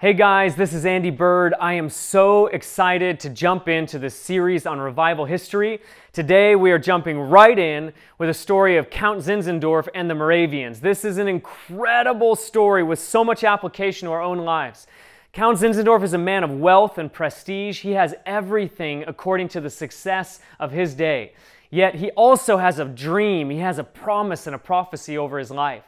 Hey guys, this is Andy Bird. I am so excited to jump into this series on revival history. Today we are jumping right in with a story of Count Zinzendorf and the Moravians. This is an incredible story with so much application to our own lives. Count Zinzendorf is a man of wealth and prestige. He has everything according to the success of his day. Yet he also has a dream, he has a promise and a prophecy over his life.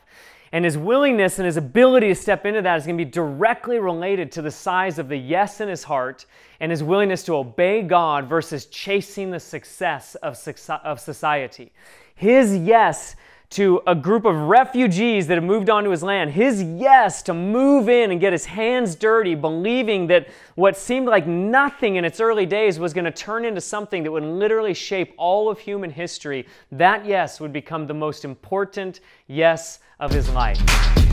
And his willingness and his ability to step into that is going to be directly related to the size of the yes in his heart and his willingness to obey God versus chasing the success of, of society. His yes to a group of refugees that have moved onto his land, his yes to move in and get his hands dirty, believing that what seemed like nothing in its early days was going to turn into something that would literally shape all of human history, that yes would become the most important yes of his life.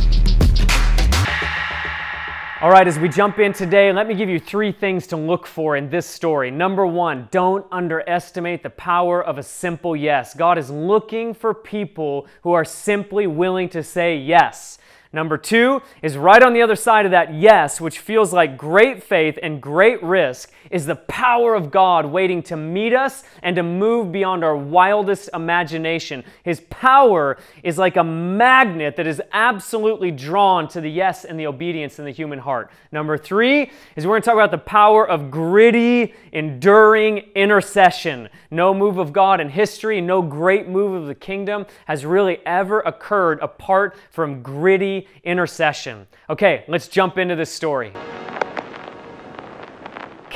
All right, as we jump in today, let me give you three things to look for in this story. Number one, don't underestimate the power of a simple yes. God is looking for people who are simply willing to say yes. Number two is right on the other side of that yes, which feels like great faith and great risk, is the power of God waiting to meet us and to move beyond our wildest imagination. His power is like a magnet that is absolutely drawn to the yes and the obedience in the human heart. Number three is we're going to talk about the power of gritty, enduring intercession. No move of God in history, no great move of the kingdom has really ever occurred apart from gritty intercession. Okay, let's jump into this story.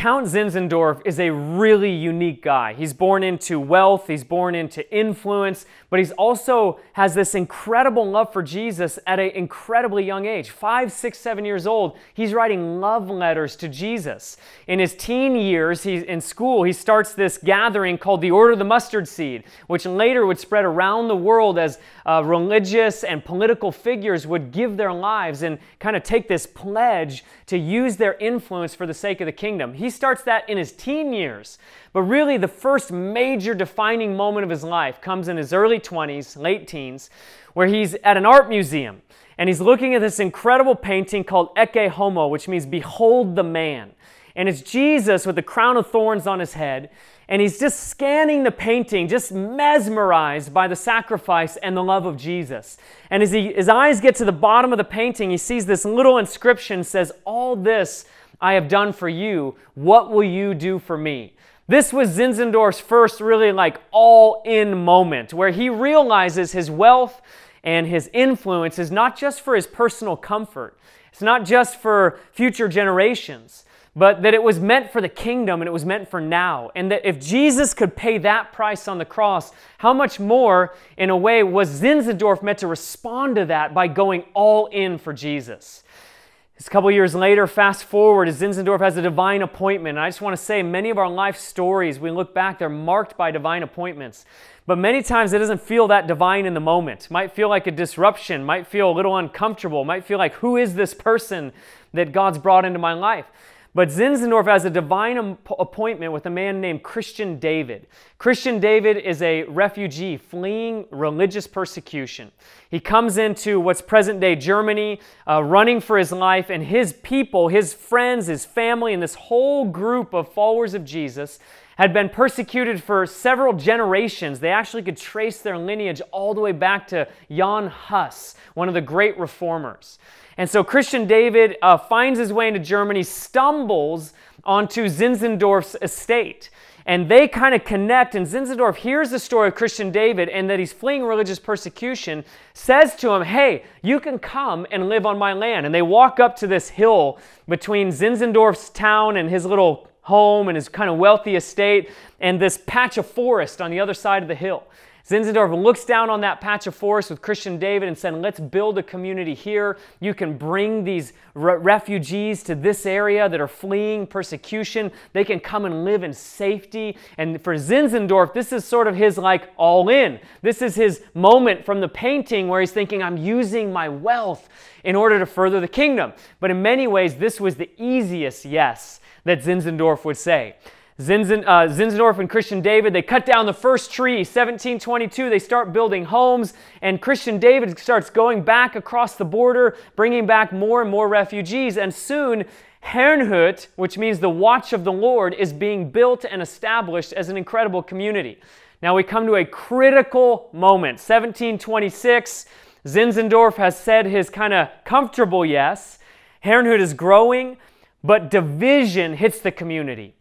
Count Zinzendorf is a really unique guy. He's born into wealth, he's born into influence, but he's also has this incredible love for Jesus at an incredibly young age. Five, six, seven years old, he's writing love letters to Jesus. In his teen years, he's in school, he starts this gathering called the Order of the Mustard Seed, which later would spread around the world as uh, religious and political figures would give their lives and kind of take this pledge to use their influence for the sake of the kingdom. He starts that in his teen years. But really, the first major defining moment of his life comes in his early 20s, late teens, where he's at an art museum and he's looking at this incredible painting called Ecce Homo, which means behold the man. And it's Jesus with the crown of thorns on his head. And he's just scanning the painting, just mesmerized by the sacrifice and the love of Jesus. And as he, his eyes get to the bottom of the painting, he sees this little inscription says, All this I have done for you. What will you do for me? This was Zinzendorf's first really like all in moment where he realizes his wealth and his influence is not just for his personal comfort, it's not just for future generations, but that it was meant for the kingdom and it was meant for now. And that if Jesus could pay that price on the cross, how much more, in a way, was Zinzendorf meant to respond to that by going all in for Jesus? It's a couple years later, fast forward, Zinzendorf has a divine appointment. And I just want to say, many of our life stories, we look back, they're marked by divine appointments. But many times it doesn't feel that divine in the moment. Might feel like a disruption, might feel a little uncomfortable, might feel like, who is this person that God's brought into my life? But Zinzendorf has a divine appointment with a man named Christian David. Christian David is a refugee fleeing religious persecution. He comes into what's present day Germany, uh, running for his life, and his people, his friends, his family, and this whole group of followers of Jesus had been persecuted for several generations. They actually could trace their lineage all the way back to Jan Hus, one of the great reformers. And so Christian David uh, finds his way into Germany, stumbles onto Zinzendorf's estate. And they kind of connect, and Zinzendorf hears the story of Christian David and that he's fleeing religious persecution, says to him, Hey, you can come and live on my land. And they walk up to this hill between Zinzendorf's town and his little home and his kind of wealthy estate, and this patch of forest on the other side of the hill. Zinzendorf looks down on that patch of forest with Christian David and said, Let's build a community here. You can bring these re- refugees to this area that are fleeing persecution. They can come and live in safety. And for Zinzendorf, this is sort of his like all in. This is his moment from the painting where he's thinking, I'm using my wealth in order to further the kingdom. But in many ways, this was the easiest yes that Zinzendorf would say. Zinzen, uh, Zinzendorf and Christian David, they cut down the first tree. 1722, they start building homes, and Christian David starts going back across the border, bringing back more and more refugees. And soon, Herrnhut, which means the watch of the Lord, is being built and established as an incredible community. Now we come to a critical moment. 1726, Zinzendorf has said his kind of comfortable yes. Herrnhut is growing, but division hits the community.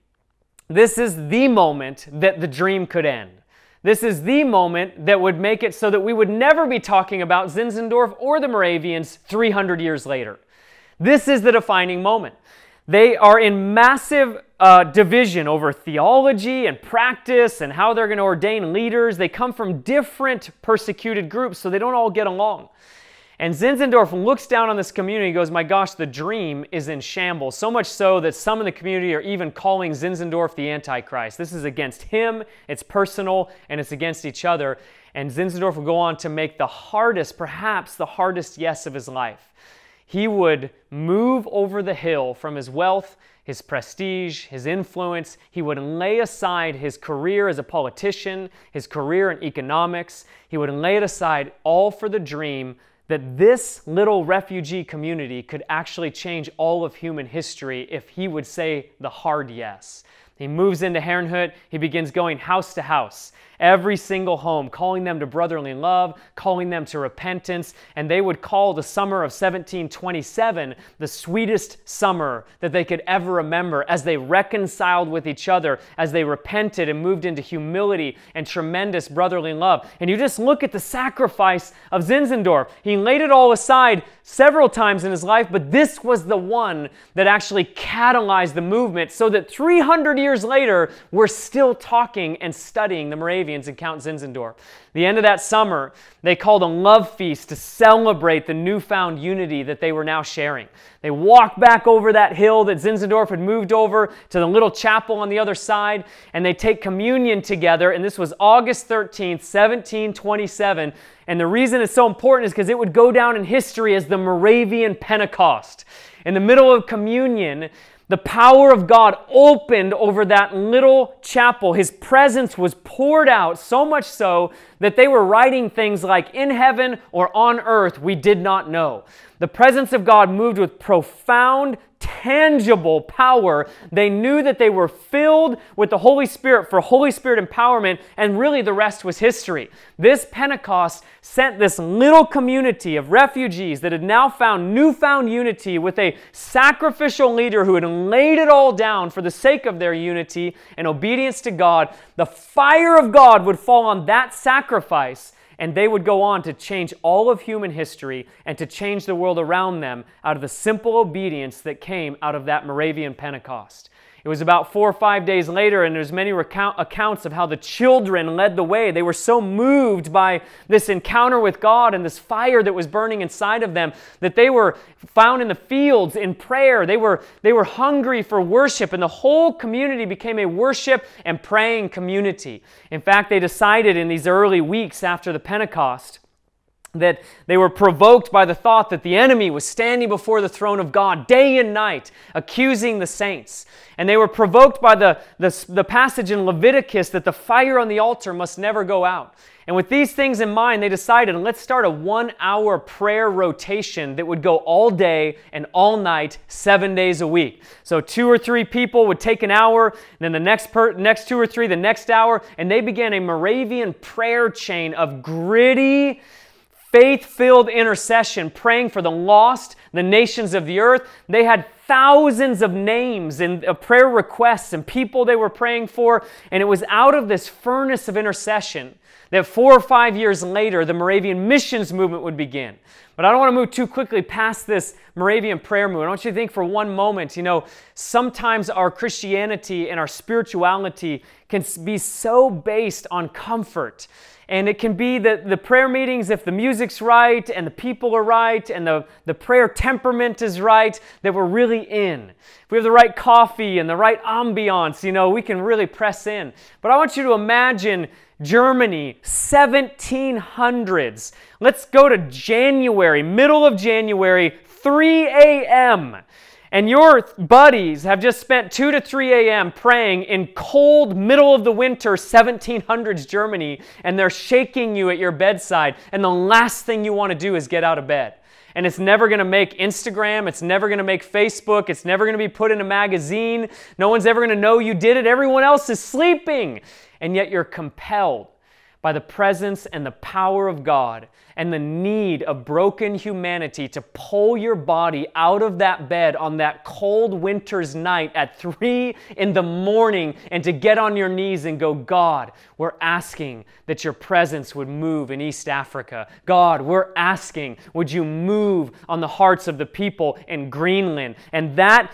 This is the moment that the dream could end. This is the moment that would make it so that we would never be talking about Zinzendorf or the Moravians 300 years later. This is the defining moment. They are in massive uh, division over theology and practice and how they're going to ordain leaders. They come from different persecuted groups, so they don't all get along. And Zinzendorf looks down on this community and goes, My gosh, the dream is in shambles. So much so that some in the community are even calling Zinzendorf the Antichrist. This is against him, it's personal, and it's against each other. And Zinzendorf will go on to make the hardest, perhaps the hardest yes of his life. He would move over the hill from his wealth, his prestige, his influence. He would lay aside his career as a politician, his career in economics. He would lay it aside all for the dream that this little refugee community could actually change all of human history if he would say the hard yes. He moves into Herrnhut. He begins going house to house every single home, calling them to brotherly love, calling them to repentance, and they would call the summer of 1727 the sweetest summer that they could ever remember as they reconciled with each other, as they repented and moved into humility and tremendous brotherly love. And you just look at the sacrifice of Zinzendorf. He laid it all aside several times in his life, but this was the one that actually catalyzed the movement so that 300 years later, we're still talking and studying the Moravians and Count Zinzendorf. The end of that summer, they called a love feast to celebrate the newfound unity that they were now sharing. They walked back over that hill that Zinzendorf had moved over to the little chapel on the other side, and they take communion together. And this was August 13th, 1727. And the reason it's so important is because it would go down in history as the Moravian Pentecost. In the middle of communion, the power of God opened over that little chapel. His presence was poured out so much so that they were writing things like, In heaven or on earth, we did not know. The presence of God moved with profound tangible power. They knew that they were filled with the Holy Spirit for Holy Spirit empowerment, and really the rest was history. This Pentecost sent this little community of refugees that had now found newfound unity with a sacrificial leader who had laid it all down for the sake of their unity and obedience to God. The fire of God would fall on that sacrifice and they would go on to change all of human history and to change the world around them out of the simple obedience that came out of that Moravian Pentecost. It was about four or five days later, and there's many recount, accounts of how the children led the way. They were so moved by this encounter with God and this fire that was burning inside of them that they were found in the fields in prayer. They were, they were hungry for worship, and the whole community became a worship and praying community. In fact, they decided in these early weeks after the Pentecost that they were provoked by the thought that the enemy was standing before the throne of God day and night, accusing the saints. And they were provoked by the, the, the, passage in Leviticus that the fire on the altar must never go out. And with these things in mind, they decided let's start a one hour prayer rotation that would go all day and all night, seven days a week. So two or three people would take an hour, then the next, per, next two or three, the next hour, and they began a Moravian prayer chain of gritty, faith filled intercession, praying for the lost, the nations of the earth. They had thousands of names and uh, prayer requests and people they were praying for. And it was out of this furnace of intercession that four or five years later, the Moravian missions movement would begin. But I don't want to move too quickly past this Moravian prayer movement. I want you to think for one moment, you know, sometimes our Christianity and our spirituality can be so based on comfort and it can be that the prayer meetings, if the music's right and the people are right and the, the prayer temperament is right, that we're really in. If we have the right coffee and the right ambiance, you know, we can really press in. But I want you to imagine Germany, 1700s. Let's go to January, middle of January, 3 a.m. and your buddies have just spent 2 to 3 a.m. praying in cold, middle of the winter 1700s Germany, and they're shaking you at your bedside, and the last thing you want to do is get out of bed. And it's never to make Instagram, it's never to make Facebook, it's never to be put in a magazine. No one's ever to know you did it. Everyone else is sleeping. And yet you're compelled by the presence and the power of God and the need of broken humanity to pull your body out of that bed on that cold winter's night at three in the morning and to get on your knees and go, God, we're asking that your presence would move in East Africa. God, we're asking, would you move on the hearts of the people in Greenland? And that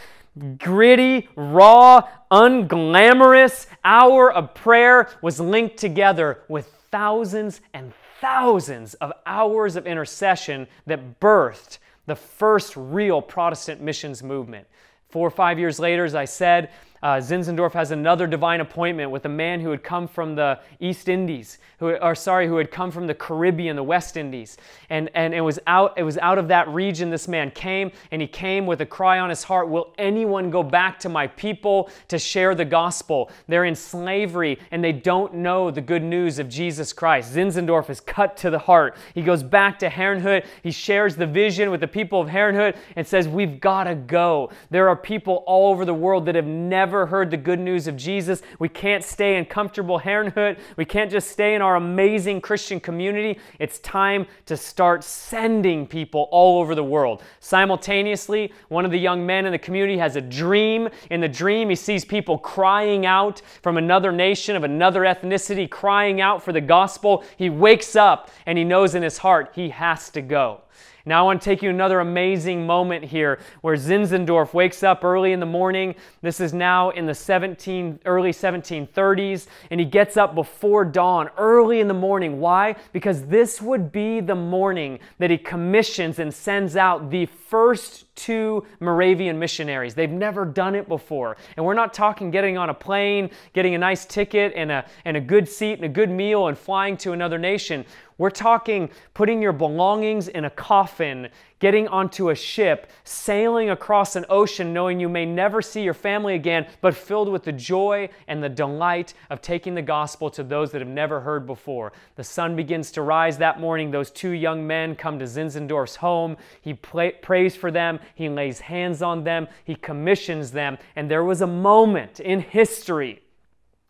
gritty, raw, unglamorous hour of prayer was linked together with thousands and thousands of hours of intercession that birthed the first real Protestant missions movement. Four or five years later, as I said, uh, Zinzendorf has another divine appointment with a man who had come from the East Indies, who, or sorry, who had come from the Caribbean, the West Indies, and and it was out it was out of that region. This man came, and he came with a cry on his heart: Will anyone go back to my people to share the gospel? They're in slavery, and they don't know the good news of Jesus Christ. Zinzendorf is cut to the heart. He goes back to Herrnhut. He shares the vision with the people of Herrnhut and says, "We've got to go. There are people all over the world that have never." Never heard the good news of Jesus. We can't stay in comfortable Herrnhut. We can't just stay in our amazing Christian community. It's time to start sending people all over the world. Simultaneously, one of the young men in the community has a dream. In the dream, he sees people crying out from another nation, of another ethnicity, crying out for the gospel. He wakes up and he knows in his heart he has to go. Now, I want to take you another amazing moment here where Zinzendorf wakes up early in the morning. This is now in the 17, early 1730s, and he gets up before dawn, early in the morning. Why? Because this would be the morning that he commissions and sends out the first two Moravian missionaries. They've never done it before. And we're not talking getting on a plane, getting a nice ticket and a, and a good seat and a good meal and flying to another nation. We're talking putting your belongings in a coffin, getting onto a ship, sailing across an ocean, knowing you may never see your family again, but filled with the joy and the delight of taking the gospel to those that have never heard before. The sun begins to rise that morning. Those two young men come to Zinzendorf's home. He prays for them, he lays hands on them, he commissions them. And there was a moment in history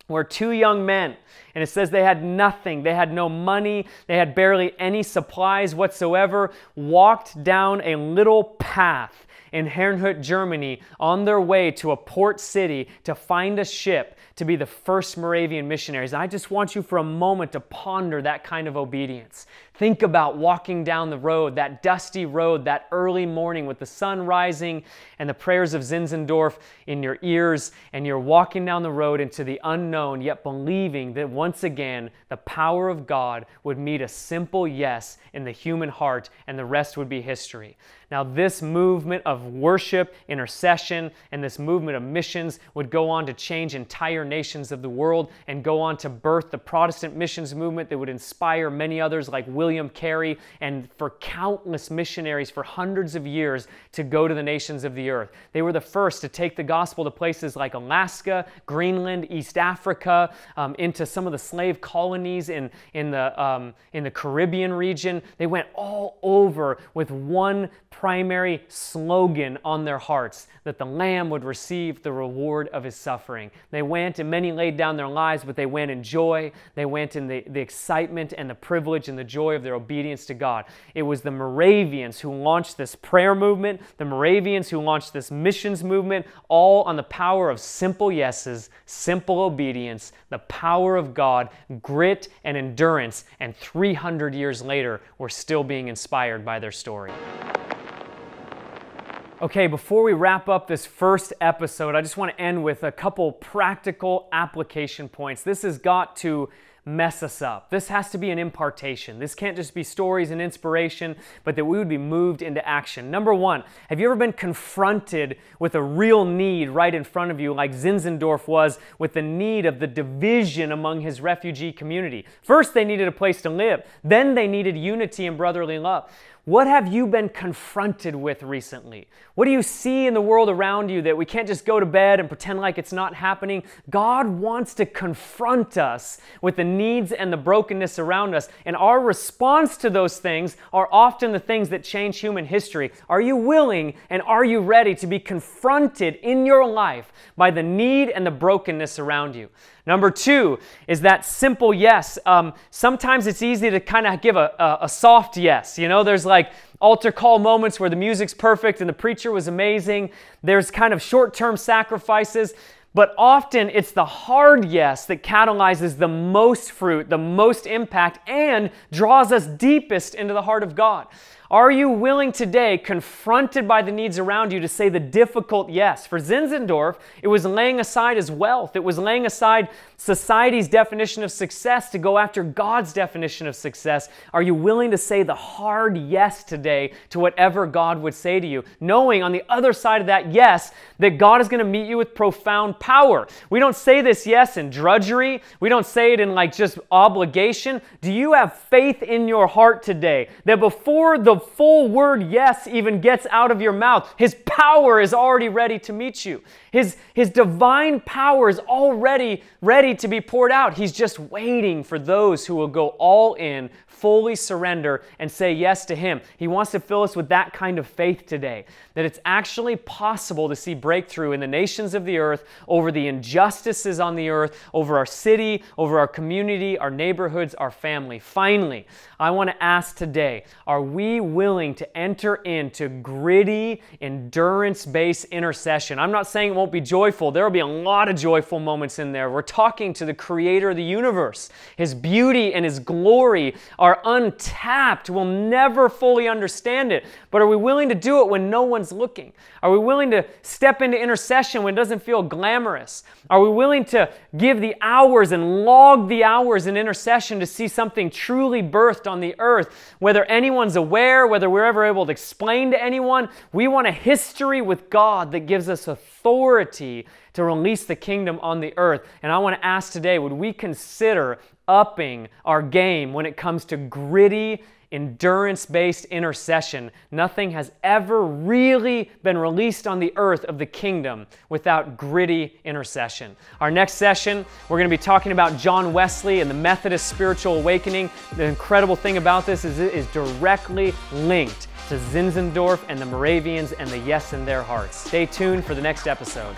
where two young men, and it says they had nothing, they had no money, they had barely any supplies whatsoever, walked down a little path in Herrnhut, Germany, on their way to a port city to find a ship to be the first Moravian missionaries. I just want you for a moment to ponder that kind of obedience. Think about walking down the road, that dusty road, that early morning with the sun rising and the prayers of Zinzendorf in your ears, and you're walking down the road into the unknown, yet believing that once again the power of God would meet a simple yes in the human heart, and the rest would be history. Now, this movement of worship, intercession, and this movement of missions would go on to change entire nations of the world and go on to birth the Protestant missions movement that would inspire many others like William. William Carey, and for countless missionaries for hundreds of years to go to the nations of the earth. They were the first to take the gospel to places like Alaska, Greenland, East Africa, um, into some of the slave colonies in, in, the, um, in the Caribbean region. They went all over with one primary slogan on their hearts that the Lamb would receive the reward of his suffering. They went, and many laid down their lives, but they went in joy. They went in the, the excitement and the privilege and the joy of their obedience to God. It was the Moravians who launched this prayer movement, the Moravians who launched this missions movement, all on the power of simple yeses, simple obedience, the power of God, grit and endurance, and 300 years later, we're still being inspired by their story. Okay, before we wrap up this first episode, I just want to end with a couple practical application points. This has got to mess us up. This has to be an impartation. This can't just be stories and inspiration, but that we would be moved into action. Number one, have you ever been confronted with a real need right in front of you, like Zinzendorf was with the need of the division among his refugee community? First, they needed a place to live, then, they needed unity and brotherly love. What have you been confronted with recently? What do you see in the world around you that we can't just go to bed and pretend like it's not happening? God wants to confront us with the needs and the brokenness around us. And our response to those things are often the things that change human history. Are you willing and are you ready to be confronted in your life by the need and the brokenness around you? Number two is that simple yes. Um, sometimes it's easy to kind of give a, a, a soft yes. You know, there's like altar call moments where the music's perfect and the preacher was amazing. There's kind of short term sacrifices. But often it's the hard yes that catalyzes the most fruit, the most impact, and draws us deepest into the heart of God. Are you willing today, confronted by the needs around you, to say the difficult yes? For Zinzendorf, it was laying aside his wealth, it was laying aside society's definition of success to go after God's definition of success. Are you willing to say the hard yes today to whatever God would say to you, knowing on the other side of that yes that God is going to meet you with profound power? We don't say this yes in drudgery, we don't say it in like just obligation. Do you have faith in your heart today that before the full word yes even gets out of your mouth, His power is already ready to meet you. His, his divine power is already ready to be poured out. He's just waiting for those who will go all in, fully surrender, and say yes to Him. He wants to fill us with that kind of faith today that it's actually possible to see breakthrough in the nations of the earth, over the injustices on the earth, over our city, over our community, our neighborhoods, our family. Finally, I want to ask today are we willing to enter into gritty, endurance based intercession? I'm not saying it won't be joyful, there will be a lot of joyful moments in there. We're talking to the creator of the universe. His beauty and His glory are untapped. We'll never fully understand it. But are we willing to do it when no one's looking? Are we willing to step into intercession when it doesn't feel glamorous? Are we willing to give the hours and log the hours in intercession to see something truly birthed on the earth? Whether anyone's aware, whether we're ever able to explain to anyone, we want a history with God that gives us authority to release the kingdom on the earth. And I want to ask today would we consider upping our game when it comes to gritty, endurance based intercession. Nothing has ever really been released on the earth of the kingdom without gritty intercession. Our next session, we're going to be talking about John Wesley and the Methodist spiritual awakening. The incredible thing about this is it is directly linked to Zinzendorf and the Moravians and the yes in their hearts. Stay tuned for the next episode.